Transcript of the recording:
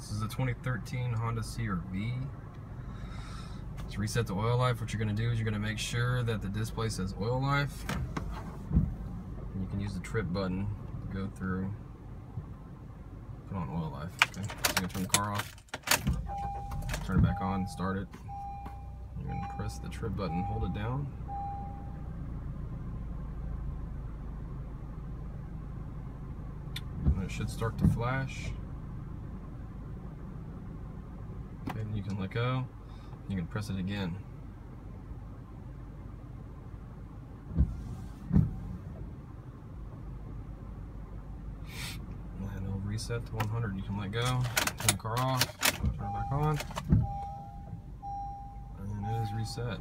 This is a 2013 Honda CR-V. Let's reset the oil life. What you're gonna do is you're gonna make sure that the display says oil life. And you can use the trip button to go through. Put on oil life, okay? So gonna turn the car off, turn it back on, start it. You're gonna press the trip button, hold it down. It should start to flash. Okay, then you can let go. You can press it again. And it'll reset to 100. You can let go, turn the car off, turn it back on, and it is reset.